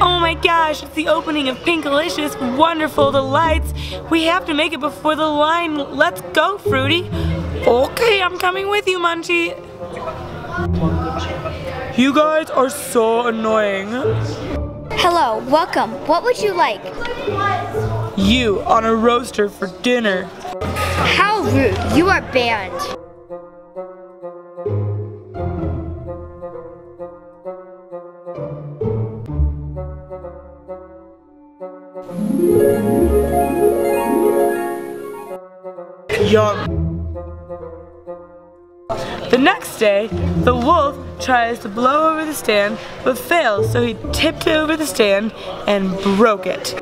Oh my gosh, it's the opening of Pinkalicious. Wonderful, Delights. We have to make it before the line. Let's go, Fruity. Okay, I'm coming with you, Munchie. You guys are so annoying. Hello, welcome. What would you like? You on a roaster for dinner. How rude. You are banned. Yum. The next day, the wolf tries to blow over the stand, but fails, so he tipped it over the stand and broke it.